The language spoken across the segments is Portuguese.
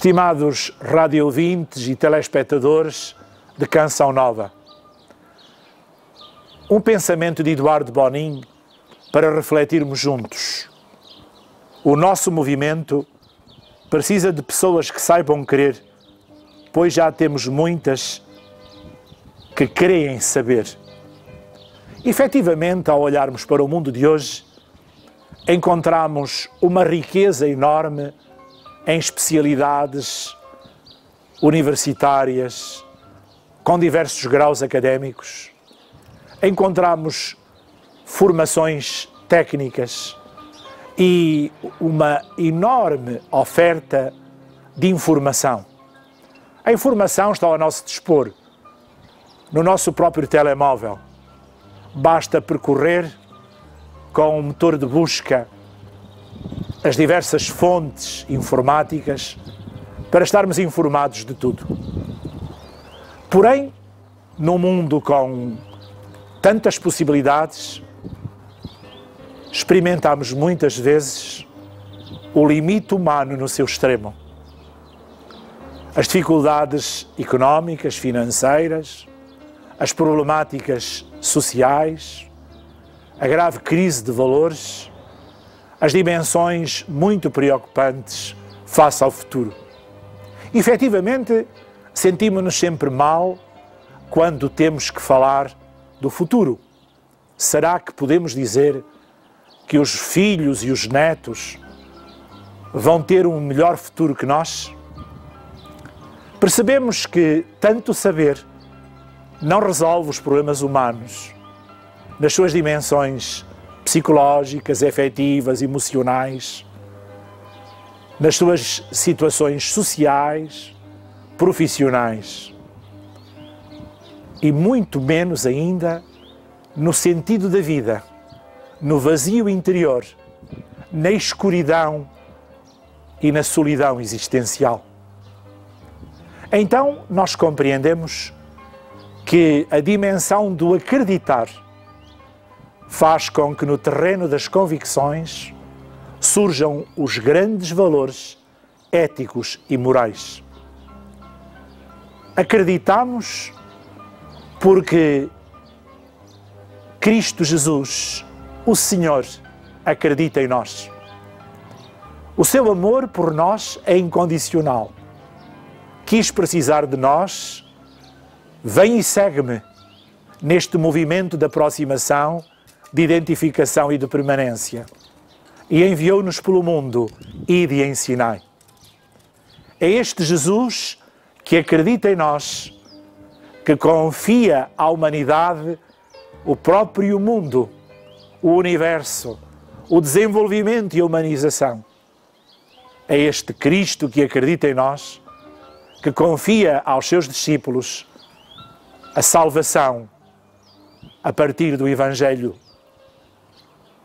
Estimados radiovintes e telespectadores de Canção Nova, um pensamento de Eduardo Bonin para refletirmos juntos. O nosso movimento precisa de pessoas que saibam querer, pois já temos muitas que creem saber. Efetivamente, ao olharmos para o mundo de hoje, encontramos uma riqueza enorme em especialidades universitárias, com diversos graus académicos. Encontramos formações técnicas e uma enorme oferta de informação. A informação está ao nosso dispor, no nosso próprio telemóvel. Basta percorrer com um motor de busca as diversas fontes informáticas para estarmos informados de tudo. Porém, num mundo com tantas possibilidades, experimentamos muitas vezes o limite humano no seu extremo. As dificuldades económicas, financeiras, as problemáticas sociais, a grave crise de valores, as dimensões muito preocupantes face ao futuro. Efetivamente, sentimos-nos sempre mal quando temos que falar do futuro. Será que podemos dizer que os filhos e os netos vão ter um melhor futuro que nós? Percebemos que tanto saber não resolve os problemas humanos nas suas dimensões psicológicas, efetivas, emocionais, nas suas situações sociais, profissionais e muito menos ainda no sentido da vida, no vazio interior, na escuridão e na solidão existencial. Então nós compreendemos que a dimensão do acreditar faz com que no terreno das convicções surjam os grandes valores éticos e morais. Acreditamos porque Cristo Jesus, o Senhor, acredita em nós. O seu amor por nós é incondicional. Quis precisar de nós, vem e segue-me neste movimento de aproximação de identificação e de permanência. E enviou-nos pelo mundo, e de ensinai. É este Jesus que acredita em nós, que confia à humanidade o próprio mundo, o universo, o desenvolvimento e a humanização. É este Cristo que acredita em nós, que confia aos seus discípulos a salvação a partir do Evangelho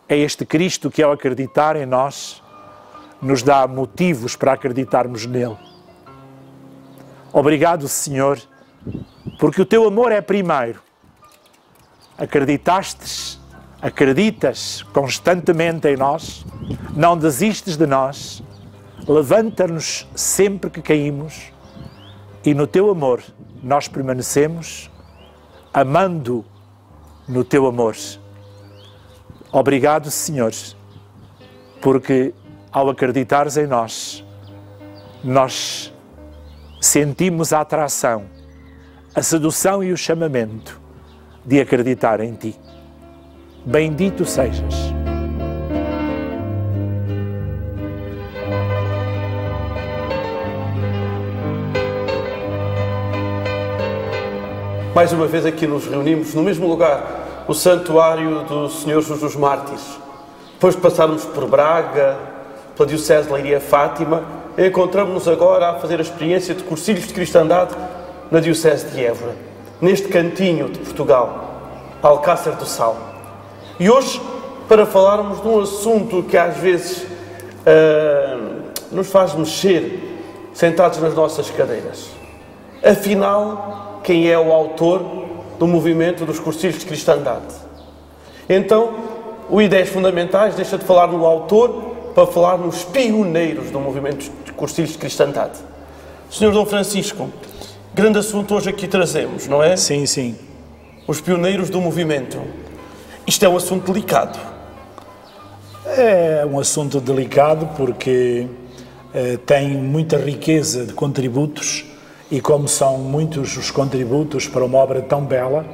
é este Cristo que, ao acreditar em nós, nos dá motivos para acreditarmos nele. Obrigado, Senhor, porque o teu amor é primeiro. Acreditastes, acreditas constantemente em nós, não desistes de nós, levanta-nos sempre que caímos e no teu amor nós permanecemos, amando no teu amor. Obrigado, Senhor, porque ao acreditares em nós, nós sentimos a atração, a sedução e o chamamento de acreditar em Ti. Bendito sejas. Mais uma vez aqui nos reunimos no mesmo lugar o santuário do Senhor Jesus Mártires. Depois de passarmos por Braga, pela Diocese de Leiria Fátima, encontramos-nos agora a fazer a experiência de cursilhos de cristandade na Diocese de Évora, neste cantinho de Portugal, Alcácer do Sal. E hoje, para falarmos de um assunto que às vezes uh, nos faz mexer sentados nas nossas cadeiras. Afinal, quem é o autor do movimento dos cursilhos de cristandade. Então, o Ideias Fundamentais deixa de falar no autor para falar nos pioneiros do movimento de cursilhos de cristandade. Senhor Dom Francisco, grande assunto hoje aqui trazemos, não é? Sim, sim. Os pioneiros do movimento. Isto é um assunto delicado. É um assunto delicado porque eh, tem muita riqueza de contributos e como são muitos os contributos para uma obra tão bela,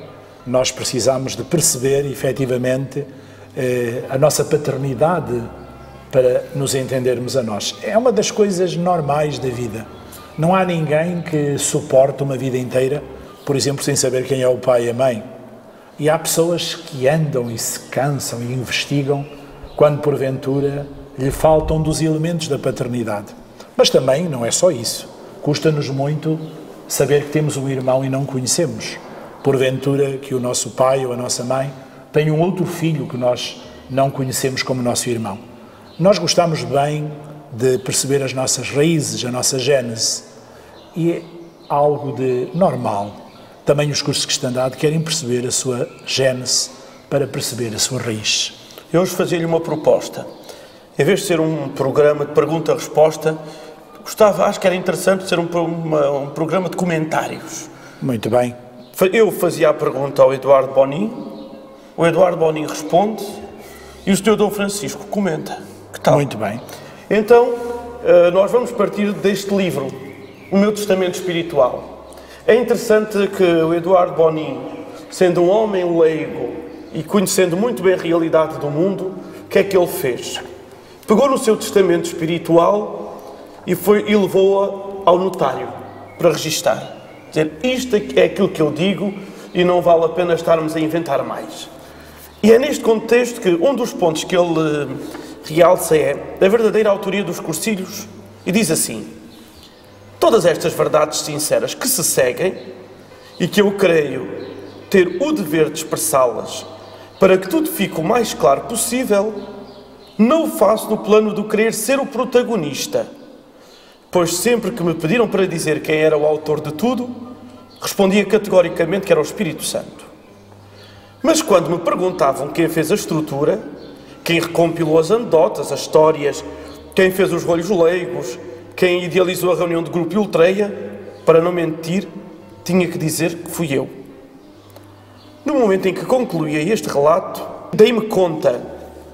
nós precisamos de perceber efetivamente eh, a nossa paternidade para nos entendermos a nós. É uma das coisas normais da vida. Não há ninguém que suporte uma vida inteira, por exemplo, sem saber quem é o pai e a mãe. E há pessoas que andam e se cansam e investigam quando porventura lhe faltam dos elementos da paternidade. Mas também não é só isso. Custa-nos muito saber que temos um irmão e não conhecemos. Porventura que o nosso pai ou a nossa mãe tem um outro filho que nós não conhecemos como nosso irmão. Nós gostamos bem de perceber as nossas raízes, a nossa gênese, e é algo de normal. Também os cursos estão dado querem perceber a sua gênese para perceber a sua raiz. Eu hoje fazia-lhe uma proposta. Em vez de ser um programa de pergunta-resposta, gostava, acho que era interessante ser um, uma, um programa de comentários. Muito bem. Eu fazia a pergunta ao Eduardo Bonin, o Eduardo Bonin responde e o Sr. Dom Francisco comenta. Que tal? Muito bem. Então, eh, nós vamos partir deste livro, O Meu Testamento Espiritual. É interessante que o Eduardo Bonin, sendo um homem leigo e conhecendo muito bem a realidade do mundo, o que é que ele fez? Pegou no seu testamento espiritual e, foi, e levou-a ao notário para registar. Dizer, isto é aquilo que eu digo e não vale a pena estarmos a inventar mais. E é neste contexto que um dos pontos que ele eh, realça é a verdadeira autoria dos cursilhos e diz assim: Todas estas verdades sinceras que se seguem e que eu creio ter o dever de expressá-las para que tudo fique o mais claro possível, não faço no plano do querer ser o protagonista, pois sempre que me pediram para dizer quem era o autor de tudo, respondia categoricamente que era o Espírito Santo. Mas quando me perguntavam quem fez a estrutura, quem recompilou as anedotas, as histórias, quem fez os rolhos leigos, quem idealizou a reunião de grupo e ultreia, para não mentir, tinha que dizer que fui eu. No momento em que concluía este relato, dei-me conta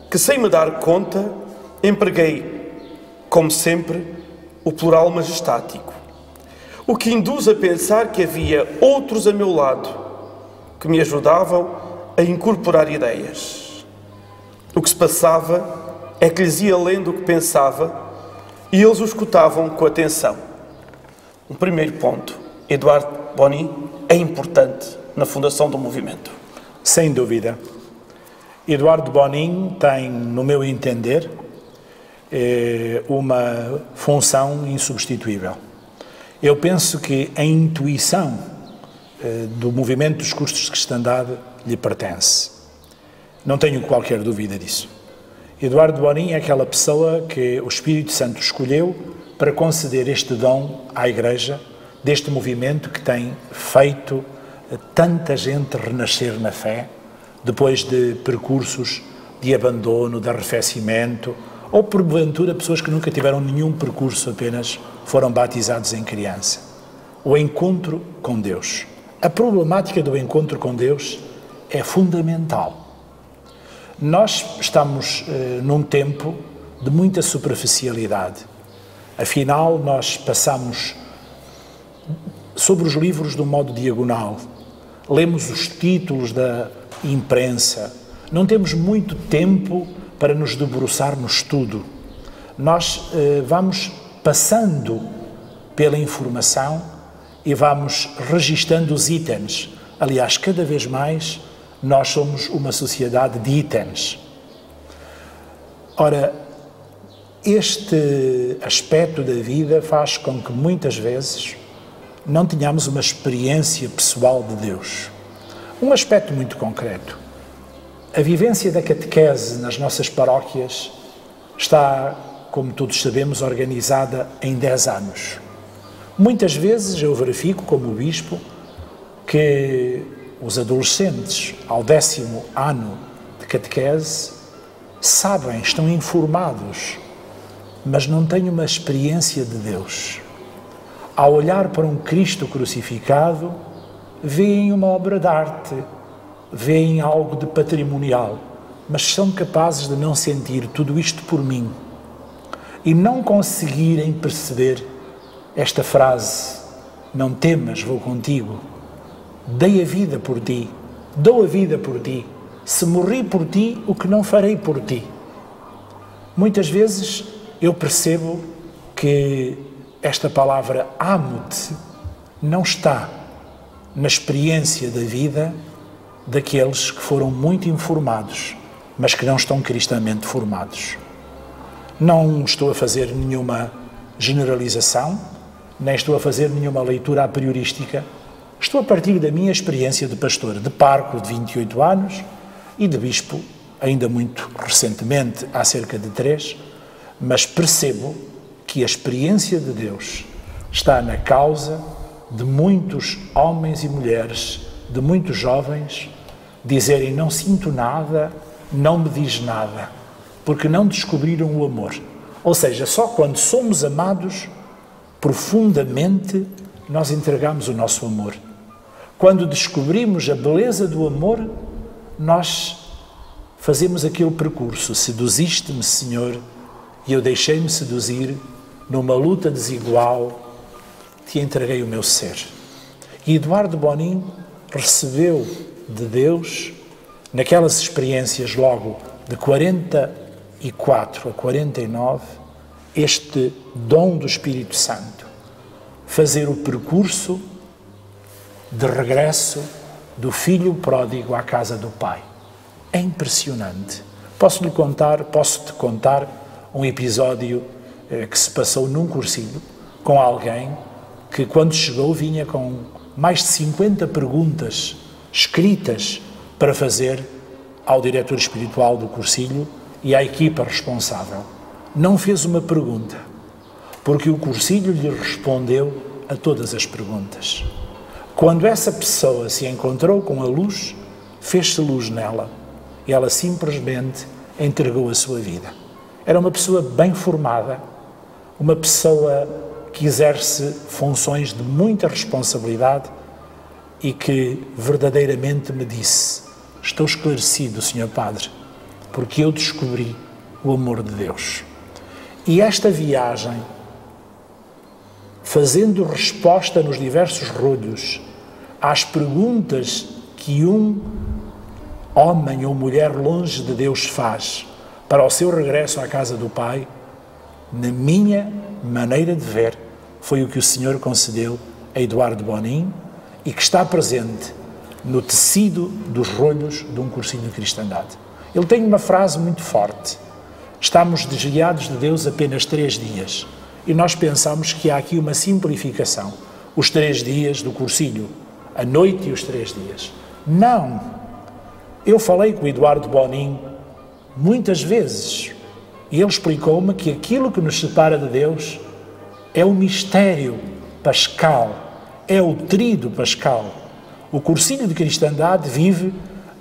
que, sem me dar conta, empreguei, como sempre, o plural majestático, o que induz a pensar que havia outros a meu lado que me ajudavam a incorporar ideias. O que se passava é que lhes ia lendo o que pensava e eles o escutavam com atenção. Um primeiro ponto. Eduardo Boni é importante na fundação do movimento. Sem dúvida. Eduardo Bonin tem, no meu entender, eh, uma função insubstituível. Eu penso que a intuição eh, do movimento dos cursos de cristandade lhe pertence. Não tenho qualquer dúvida disso. Eduardo Bonin é aquela pessoa que o Espírito Santo escolheu para conceder este dom à Igreja, deste movimento que tem feito tanta gente renascer na fé, depois de percursos de abandono, de arrefecimento, ou porventura pessoas que nunca tiveram nenhum percurso, apenas foram batizados em criança. O encontro com Deus. A problemática do encontro com Deus é fundamental. Nós estamos eh, num tempo de muita superficialidade. Afinal, nós passamos sobre os livros de um modo diagonal, lemos os títulos da imprensa, não temos muito tempo para nos debruçar no estudo. Nós eh, vamos passando pela informação e vamos registando os itens. Aliás, cada vez mais nós somos uma sociedade de itens. Ora, este aspecto da vida faz com que muitas vezes não tenhamos uma experiência pessoal de Deus. Um aspecto muito concreto. A vivência da catequese nas nossas paróquias está, como todos sabemos, organizada em 10 anos. Muitas vezes eu verifico, como bispo, que os adolescentes ao décimo ano de catequese sabem, estão informados, mas não têm uma experiência de Deus. ao olhar para um Cristo crucificado, veem uma obra de arte, veem algo de patrimonial, mas são capazes de não sentir tudo isto por mim e não conseguirem perceber esta frase: Não temas, vou contigo. Dei a vida por ti, dou a vida por ti. Se morri por ti, o que não farei por ti? Muitas vezes eu percebo que esta palavra amo-te não está na experiência da vida daqueles que foram muito informados, mas que não estão cristamente formados. Não estou a fazer nenhuma generalização, nem estou a fazer nenhuma leitura a priorística. Estou a partir da minha experiência de pastor de parco de 28 anos e de bispo, ainda muito recentemente, há cerca de três, mas percebo que a experiência de Deus está na causa de muitos homens e mulheres, de muitos jovens, dizerem: Não sinto nada, não me diz nada porque não descobriram o amor. Ou seja, só quando somos amados profundamente nós entregamos o nosso amor. Quando descobrimos a beleza do amor, nós fazemos aquele percurso. Seduziste-me, Senhor, e eu deixei-me seduzir numa luta desigual, te entreguei o meu ser. E Eduardo Bonin recebeu de Deus, naquelas experiências logo de 40 44 a 49, este dom do Espírito Santo, fazer o percurso de regresso do filho pródigo à casa do pai. É impressionante. Posso lhe contar, posso te contar um episódio eh, que se passou num cursilho com alguém que quando chegou vinha com mais de 50 perguntas escritas para fazer ao diretor espiritual do cursilho e à equipa responsável. Não fez uma pergunta, porque o cursilho lhe respondeu a todas as perguntas. Quando essa pessoa se encontrou com a luz, fez-se luz nela e ela simplesmente entregou a sua vida. Era uma pessoa bem formada, uma pessoa que exerce funções de muita responsabilidade e que verdadeiramente me disse: Estou esclarecido, Senhor Padre porque eu descobri o amor de Deus. E esta viagem, fazendo resposta nos diversos rolhos às perguntas que um homem ou mulher longe de Deus faz para o seu regresso à casa do Pai, na minha maneira de ver, foi o que o Senhor concedeu a Eduardo Bonin e que está presente no tecido dos rolhos de um cursinho de cristandade. Ele tem uma frase muito forte. Estamos desviados de Deus apenas três dias. E nós pensamos que há aqui uma simplificação. Os três dias do cursilho, a noite e os três dias. Não! Eu falei com o Eduardo Bonin muitas vezes e ele explicou-me que aquilo que nos separa de Deus é o mistério pascal, é o trido pascal. O cursilho de cristandade vive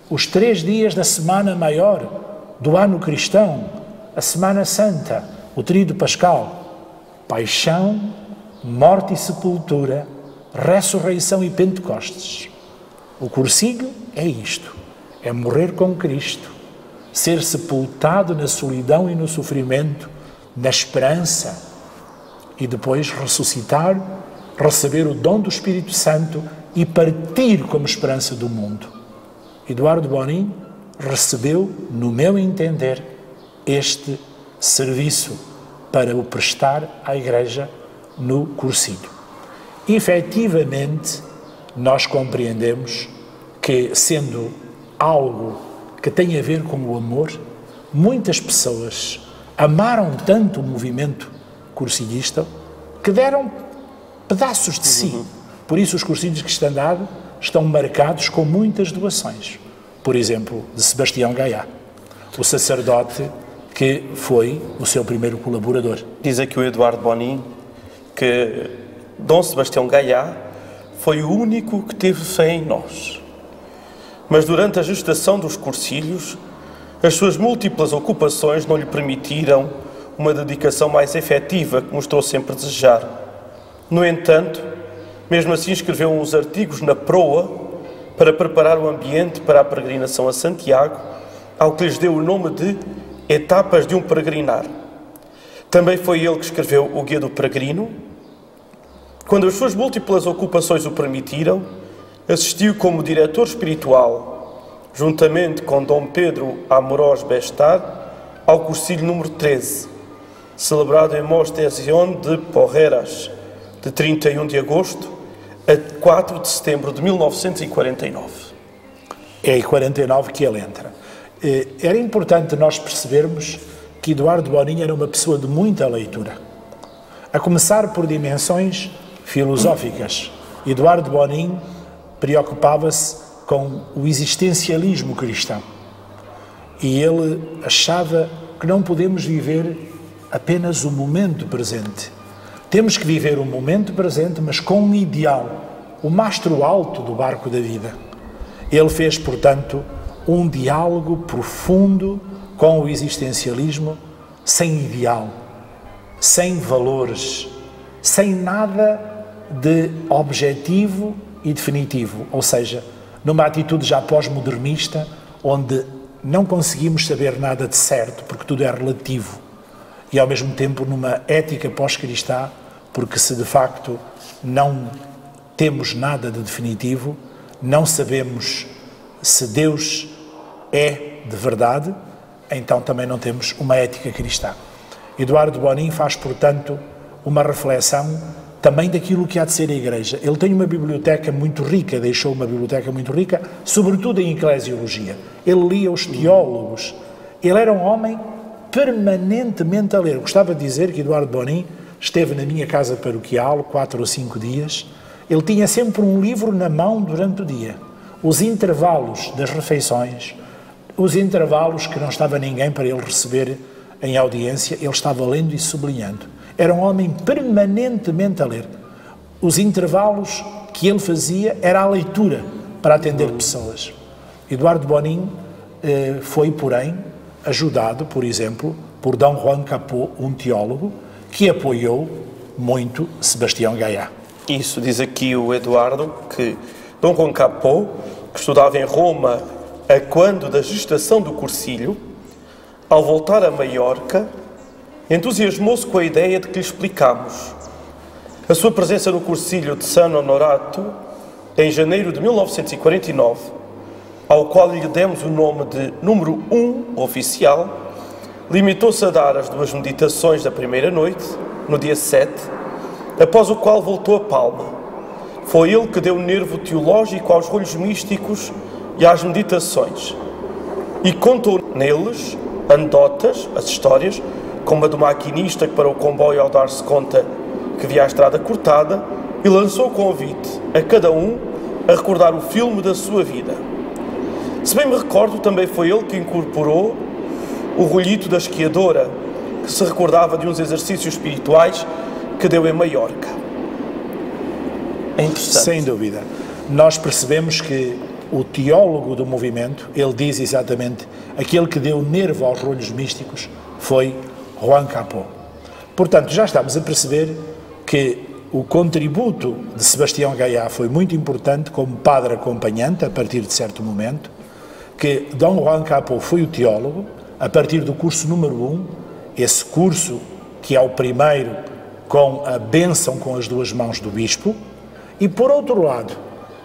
os três dias da semana maior do ano cristão, a Semana Santa, o Tríduo Pascal, paixão, morte e sepultura, ressurreição e Pentecostes. O cursilho é isto: é morrer com Cristo, ser sepultado na solidão e no sofrimento, na esperança, e depois ressuscitar, receber o dom do Espírito Santo e partir como esperança do mundo. Eduardo Bonin recebeu, no meu entender, este serviço para o prestar à Igreja no cursilho. Efetivamente, nós compreendemos que, sendo algo que tem a ver com o amor, muitas pessoas amaram tanto o movimento cursilhista que deram pedaços de si. Por isso, os cursilhos de cristandade estão marcados com muitas doações. Por exemplo, de Sebastião Gaiá, o sacerdote que foi o seu primeiro colaborador. Diz aqui o Eduardo Bonin que Dom Sebastião Gaiá foi o único que teve fé em nós. Mas durante a gestação dos cursilhos, as suas múltiplas ocupações não lhe permitiram uma dedicação mais efetiva que mostrou sempre desejar. No entanto, mesmo assim escreveu uns artigos na proa para preparar o ambiente para a peregrinação a Santiago, ao que lhes deu o nome de Etapas de um Peregrinar. Também foi ele que escreveu o Guia do Peregrino. Quando as suas múltiplas ocupações o permitiram, assistiu como diretor espiritual, juntamente com Dom Pedro Amorós Bestar, ao cursilho número 13, celebrado em Mostezion de Porreras, de 31 de agosto a 4 de setembro de 1949. É em 49 que ele entra. Eh, era importante nós percebermos que Eduardo Boninho era uma pessoa de muita leitura. A começar por dimensões filosóficas. Eduardo Boninho preocupava-se com o existencialismo cristão. E ele achava que não podemos viver apenas o momento presente. Temos que viver o momento presente, mas com um ideal, o mastro alto do barco da vida. Ele fez, portanto, um diálogo profundo com o existencialismo, sem ideal, sem valores, sem nada de objetivo e definitivo, ou seja, numa atitude já pós-modernista, onde não conseguimos saber nada de certo, porque tudo é relativo, e ao mesmo tempo numa ética pós-cristã, porque se de facto não temos nada de definitivo, não sabemos se Deus é de verdade, então também não temos uma ética cristã. Eduardo Bonin faz, portanto, uma reflexão também daquilo que há de ser a Igreja. Ele tem uma biblioteca muito rica, deixou uma biblioteca muito rica, sobretudo em eclesiologia. Ele lia os teólogos. Ele era um homem permanentemente a ler. Gostava de dizer que Eduardo Bonin esteve na minha casa paroquial quatro ou cinco dias. Ele tinha sempre um livro na mão durante o dia. Os intervalos das refeições, os intervalos que não estava ninguém para ele receber em audiência, ele estava lendo e sublinhando. Era um homem permanentemente a ler. Os intervalos que ele fazia era a leitura para atender pessoas. Eduardo Bonin eh, foi, porém, ajudado, por exemplo, por Dom Juan Capô, um teólogo, que apoiou muito Sebastião Gaiá. Isso diz aqui o Eduardo que Dom Juan Capô, que estudava em Roma a quando da gestação do Cursilho, ao voltar a Maiorca, entusiasmou-se com a ideia de que lhe explicamos. A sua presença no cursilho de San Honorato, em janeiro de 1949, ao qual lhe demos o nome de número 1 oficial, limitou-se a dar as duas meditações da primeira noite, no dia 7, após o qual voltou a Palma. Foi ele que deu nervo teológico aos rolhos místicos e às meditações, e contou neles anedotas, as histórias, como a do maquinista que para o comboio ao dar-se conta que via a estrada cortada e lançou o convite a cada um a recordar o filme da sua vida. Se bem me recordo, também foi ele que incorporou o rolhito da esquiadora, que se recordava de uns exercícios espirituais que deu em Maiorca. É interessante. Sem dúvida. Nós percebemos que o teólogo do movimento, ele diz exatamente, aquele que deu nervo aos rolhos místicos foi Juan Capó. Portanto, já estamos a perceber que o contributo de Sebastião Gaiá foi muito importante como padre acompanhante a partir de certo momento, que Dom Juan Capó foi o teólogo, a partir do curso número 1, um, esse curso que é o primeiro com a bênção com as duas mãos do bispo, e por outro lado,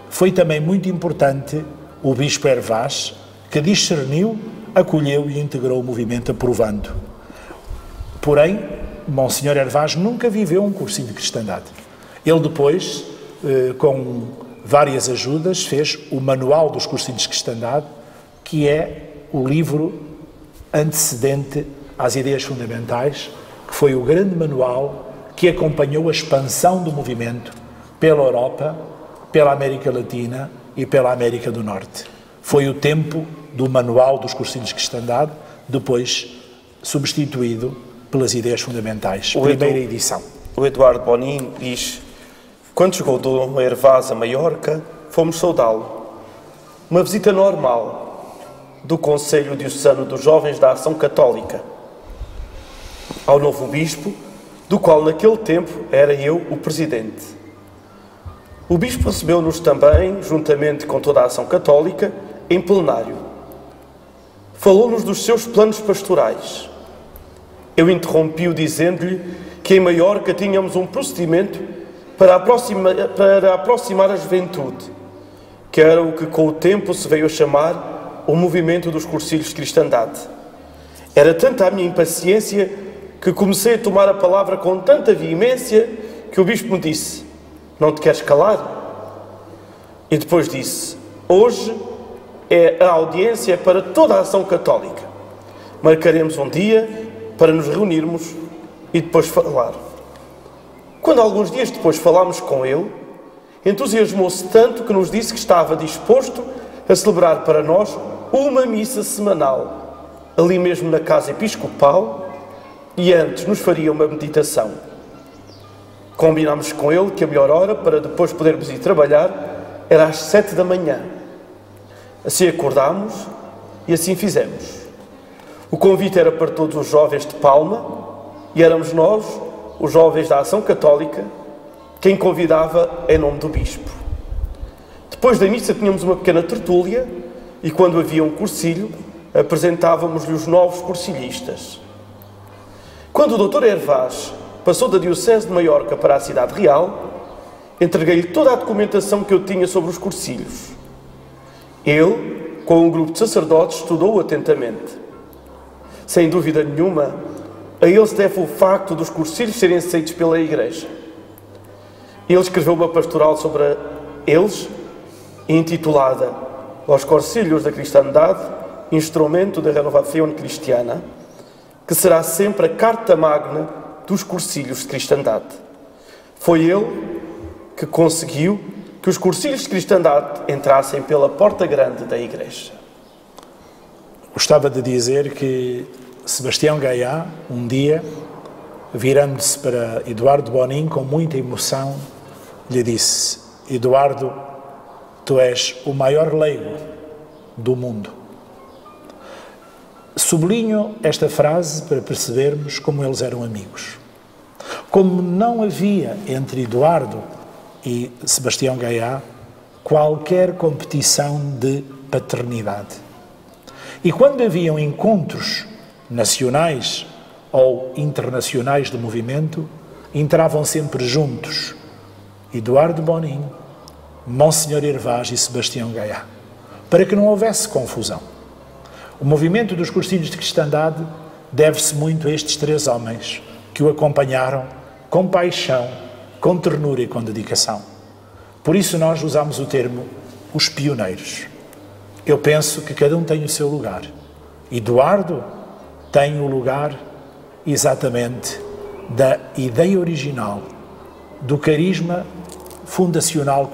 foi também muito importante o bispo Hervás, que discerniu, acolheu e integrou o movimento aprovando Porém, Monsenhor Hervás nunca viveu um cursinho de cristandade. Ele depois, eh, com várias ajudas, fez o Manual dos Cursinhos de Cristandade, que é o livro antecedente às ideias fundamentais, que foi o grande manual que acompanhou a expansão do movimento pela Europa, pela América Latina e pela América do Norte. Foi o tempo do Manual dos Cursinhos de Cristandade, depois substituído pelas ideias fundamentais. O Primeira Edu, edição. O Eduardo Bonin diz: Quando chegou Dom Hervás a Maiorca, fomos saudá-lo. Uma visita normal do Conselho Diocesano dos Jovens da Ação Católica. Ao novo bispo, do qual naquele tempo era eu o presidente. O bispo recebeu-nos também, juntamente com toda a ação católica, em plenário. Falou-nos dos seus planos pastorais. Eu interrompi-o dizendo-lhe que em Maiorca tínhamos um procedimento para, aproxima, para aproximar a juventude, que era o que com o tempo se veio a chamar o movimento dos cursilhos de cristandade. Era tanta a minha impaciência que comecei a tomar a palavra com tanta veemência que o bispo me disse: Não te queres calar? E depois disse: Hoje é a audiência para toda a ação católica. Marcaremos um dia para nos reunirmos e depois falar. Quando alguns dias depois falámos com ele, entusiasmou-se tanto que nos disse que estava disposto a celebrar para nós uma missa semanal, ali mesmo na casa episcopal, e antes nos faria uma meditação. Combinámos com ele que a melhor hora para depois podermos ir trabalhar era às sete da manhã. Assim acordámos e assim fizemos. O convite era para todos os jovens de Palma e éramos nós, os jovens da Ação Católica, quem convidava em nome do Bispo. Depois da missa tínhamos uma pequena tertúlia e quando havia um cursilho apresentávamos-lhe os novos cursilhistas. Quando o Dr. Hervás passou da Diocese de Maiorca para a Cidade Real, entreguei-lhe toda a documentação que eu tinha sobre os cursilhos. Ele, com um grupo de sacerdotes, estudou atentamente. Sem dúvida nenhuma, a ele se deve o facto dos cursilhos serem aceitos pela Igreja. Ele escreveu uma pastoral sobre eles, intitulada Os Cursilhos da Cristandade, instrumento da renovação cristiana, que será sempre a carta magna dos cursilhos de cristandade. Foi ele que conseguiu que os cursilhos de cristandade entrassem pela porta grande da igreja. Gostava de dizer que Sebastião Gaiá, um dia, virando-se para Eduardo Bonin com muita emoção, lhe disse: Eduardo, tu és o maior leigo do mundo. Sublinho esta frase para percebermos como eles eram amigos. Como não havia entre Eduardo e Sebastião Gaiá qualquer competição de paternidade. E quando haviam encontros nacionais ou internacionais do movimento, entravam sempre juntos Eduardo Bonin, Monsenhor Hervás e Sebastião Gaiá, para que não houvesse confusão. O movimento dos cursilhos de cristandade deve-se muito a estes três homens que o acompanharam com paixão, com ternura e com dedicação. Por isso nós usamos o termo os pioneiros. Eu penso que cada um tem o seu lugar. Eduardo tem o lugar exatamente da ideia original, do carisma fundacional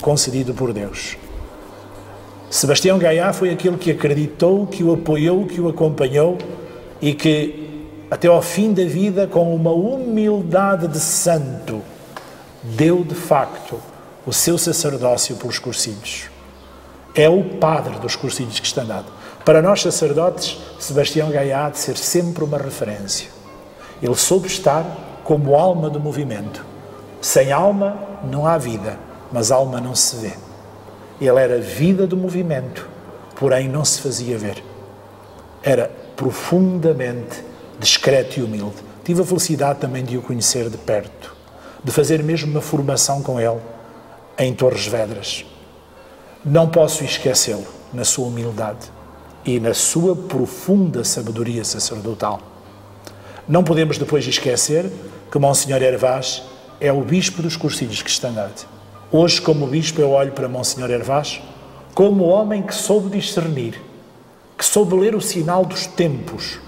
concedido por, Deus. Sebastião Gaiá foi aquele que acreditou, que o apoiou, que o acompanhou e que, até ao fim da vida, com uma humildade de santo, deu de facto o seu sacerdócio pelos cursilhos. É o padre dos cursilhos que está dado. Para nós sacerdotes, Sebastião Gaiá há de ser sempre uma referência. Ele soube estar como alma do movimento. Sem alma não há vida, mas alma não se vê. Ele era vida do movimento, porém não se fazia ver. Era profundamente discreto e humilde. Tive a felicidade também de o conhecer de perto, de fazer mesmo uma formação com ele em Torres Vedras. Não posso esquecê-lo na sua humildade e na sua profunda sabedoria sacerdotal. Não podemos depois esquecer que Monsenhor Hervás é o bispo dos cursilhos cristandade. Hoje, como bispo, eu olho para Monsenhor Hervás como homem que soube discernir, que soube ler o sinal dos tempos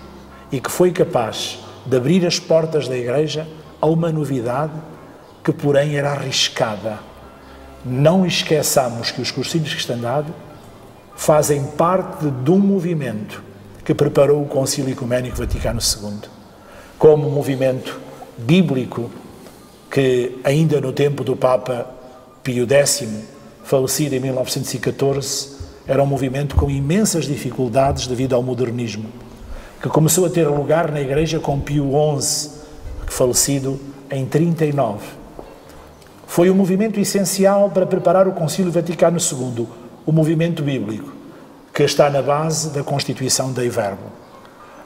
e que foi capaz de abrir as portas da Igreja a uma novidade que, porém, era arriscada. Não esqueçamos que os cursilhos cristandade fazem parte de um movimento que preparou o Concílio Ecuménico Vaticano II, como movimento bíblico que, ainda no tempo do Papa Pio X, falecido em 1914, era um movimento com imensas dificuldades devido ao modernismo, que começou a ter lugar na Igreja com Pio XI, falecido em 39. Foi um movimento essencial para preparar o Concílio Vaticano II, o movimento bíblico, que está na base da Constituição Dei Verbo.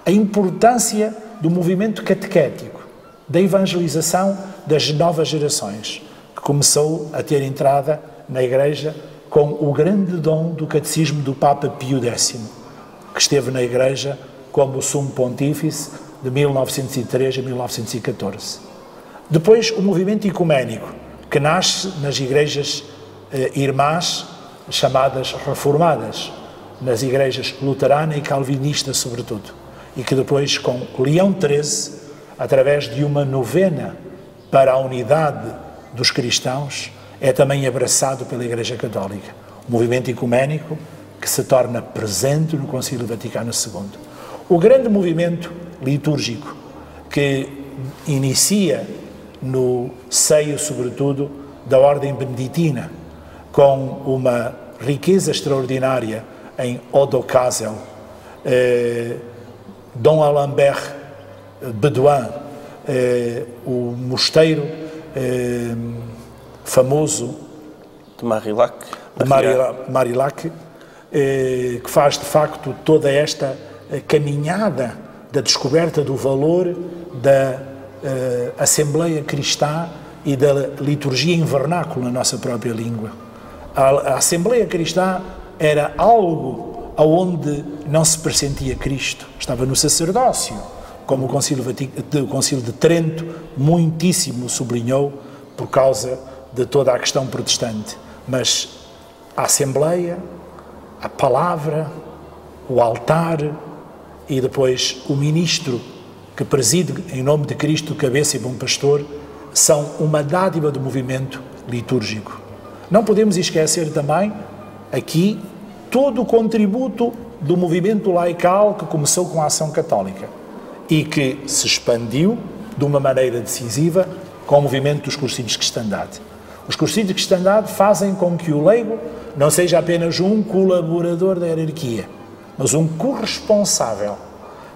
A importância do movimento catequético, da evangelização das novas gerações, que começou a ter entrada na Igreja com o grande dom do catecismo do Papa Pio X, que esteve na Igreja como sumo pontífice de 1903 a 1914. Depois, o movimento ecuménico, que nasce nas igrejas eh, irmãs chamadas reformadas, nas igrejas luterana e calvinista, sobretudo, e que depois, com Leão XIII, através de uma novena para a unidade dos cristãos, é também abraçado pela Igreja Católica. O movimento ecuménico que se torna presente no Concílio Vaticano II. O grande movimento litúrgico que inicia no seio, sobretudo, da Ordem Beneditina, com uma riqueza extraordinária em Odocasel, eh, Dom Alambert Bedouin, eh, o mosteiro eh, famoso de Marillac, de Marillac, Marillac eh, que faz de facto toda esta caminhada da descoberta do valor da Assembleia Cristã e da liturgia em vernáculo na nossa própria língua. A, a Assembleia Cristã era algo aonde não se pressentia Cristo, estava no sacerdócio, como o Concílio, o Concílio de Trento muitíssimo sublinhou por causa de toda a questão protestante. Mas a Assembleia, a palavra, o altar e depois o ministro que preside em nome de Cristo, cabeça e bom pastor, são uma dádiva do movimento litúrgico. Não podemos esquecer também aqui todo o contributo do movimento laical que começou com a ação católica e que se expandiu de uma maneira decisiva com o movimento dos cursinhos de cristandade. Os cursinhos de cristandade fazem com que o leigo não seja apenas um colaborador da hierarquia, mas um corresponsável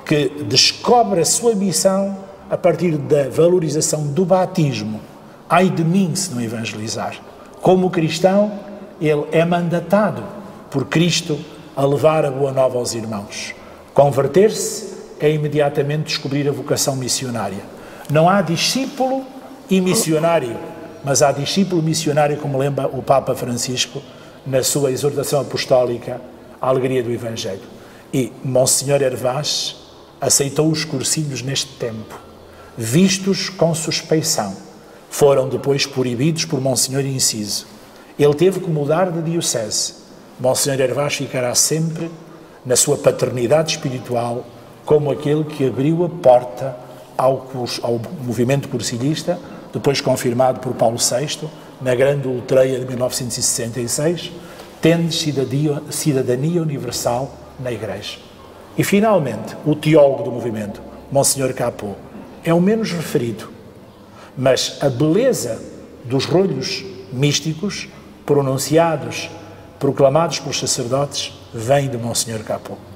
que descobre a sua missão a partir da valorização do batismo. Ai de mim se não evangelizar. Como cristão, ele é mandatado por Cristo a levar a boa nova aos irmãos. Converter-se é imediatamente descobrir a vocação missionária. Não há discípulo e missionário, mas há discípulo missionário, como lembra o Papa Francisco na sua exortação apostólica à alegria do Evangelho. E Monsenhor Hervás aceitou os cursilhos neste tempo, vistos com suspeição. Foram depois proibidos por Monsenhor Inciso. Ele teve que mudar de diocese. Monsenhor Hervás ficará sempre na sua paternidade espiritual como aquele que abriu a porta ao, ao movimento cursilista, depois confirmado por Paulo VI, na grande ultreia de 1966, tendo cidadania, cidadania universal na Igreja. E, finalmente, o teólogo do movimento, Monsenhor Capô, é o menos referido, mas a beleza dos rolhos místicos pronunciados, proclamados pelos sacerdotes, vem de Monsenhor Capô.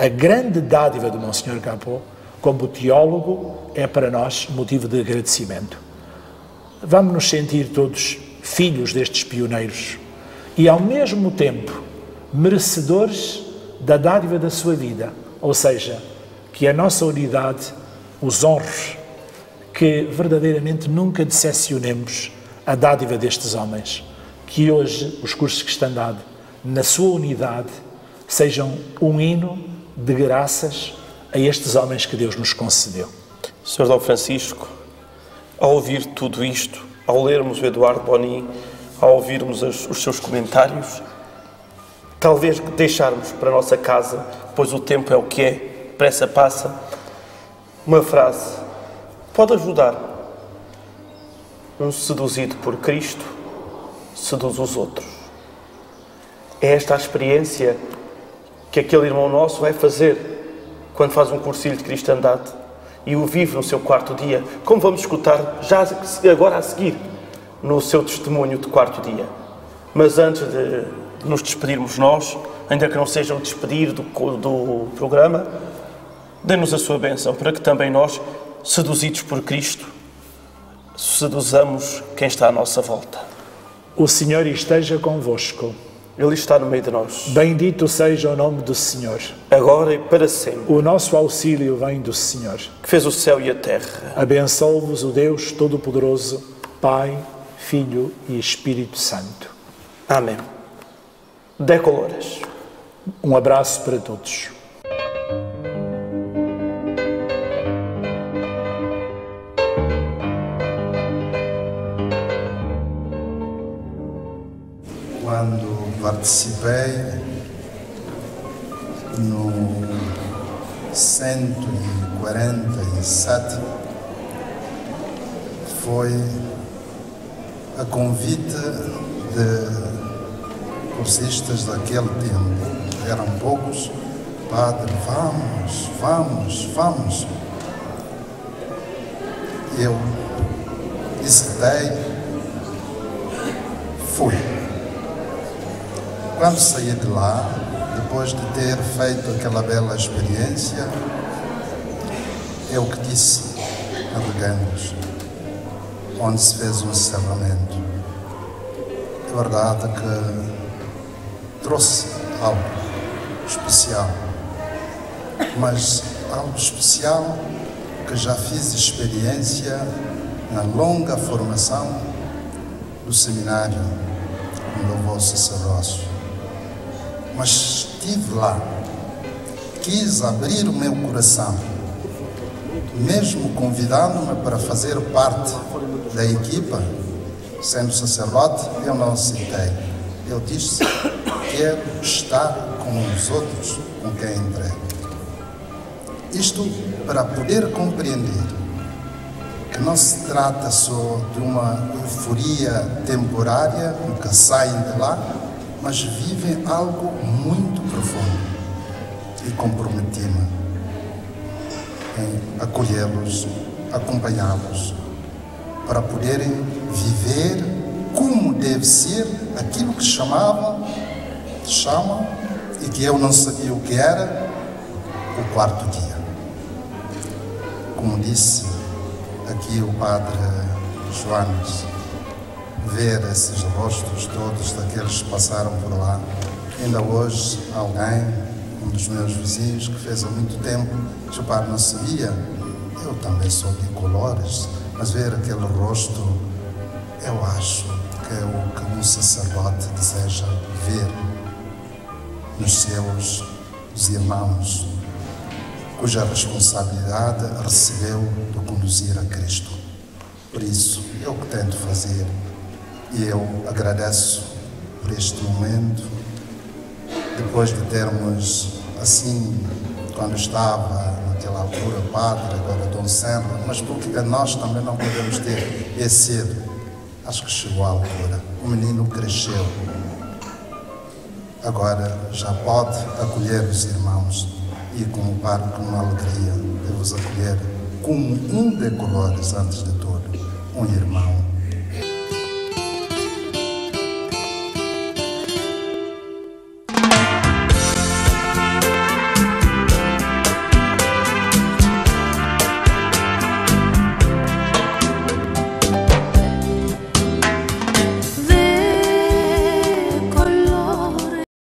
A grande dádiva de Monsenhor Capô, como teólogo, é para nós motivo de agradecimento. Vamos nos sentir todos filhos destes pioneiros e, ao mesmo tempo, merecedores da dádiva da sua vida, ou seja, que a nossa unidade os honre, que verdadeiramente nunca decepcionemos a dádiva destes homens, que hoje os cursos que estão dados, na sua unidade, sejam um hino de graças a estes homens que Deus nos concedeu. Sr. Dom Francisco, ao ouvir tudo isto, ao lermos o Eduardo Boni, ao ouvirmos os, os seus comentários, talvez deixarmos para a nossa casa, pois o tempo é o que é, pressa passa, uma frase pode ajudar. Um seduzido por Cristo seduz os outros. É esta a experiência que aquele irmão nosso vai fazer quando faz um cursilho de cristandade e o vive no seu quarto dia, como vamos escutar já agora a seguir no seu testemunho de quarto dia. Mas antes de nos despedirmos nós, ainda que não seja o despedir do, do programa, dê-nos a sua bênção para que também nós seduzidos por Cristo, seduzamos quem está à nossa volta. O Senhor esteja convosco. Ele está no meio de nós, Bendito seja o nome do Senhor. agora e para sempre, O nosso auxílio vem do Senhor. que fez o céu e a terra. Abençoe-vos o Deus Todo-Poderoso, Pai, Filho e Espírito Santo. Amém. Decolores. Um abraço para todos. Participei no 147 foi a convite de cursistas daquele tempo. Eram poucos. Padre, vamos, vamos, vamos. Eu hesitei, fui. Quando saí de lá, depois de ter feito aquela bela experiência, eu que disse a Reganhos, onde se fez um encerramento. É verdade que trouxe algo especial, mas algo especial que já fiz experiência na longa formação do seminário louvor ao sacerdócio mas estive lá, quis abrir o meu coração, mesmo convidando-me para fazer parte da equipa, sendo sacerdote, eu não aceitei. Eu disse: quero estar com os outros com quem entrei. Isto para poder compreender que não se trata só de uma euforia temporária, que saem de lá, mas vivem algo. E comprometi-me em acolhê-los, acompanhá-los, para poderem viver como deve ser aquilo que chamavam, chamam, e que eu não sabia o que era, o quarto dia. Como disse aqui o padre Joanes, ver esses rostos todos daqueles que passaram por lá. Ainda hoje, alguém, um dos meus vizinhos, que fez há muito tempo, disse, padre, não sabia, eu também sou de colores, mas ver aquele rosto, eu acho que é o que um sacerdote deseja ver nos seus os irmãos, cuja responsabilidade recebeu de conduzir a Cristo. Por isso, é o que tento fazer e eu agradeço por este momento, depois de termos, assim, quando estava naquela altura, padre, agora Dom Senra, mas porque nós também não podemos ter esse cedo. Acho que chegou a altura. O menino cresceu. Agora já pode acolher os irmãos e como padre, com uma alegria, de vos acolher como um antes de tudo, um irmão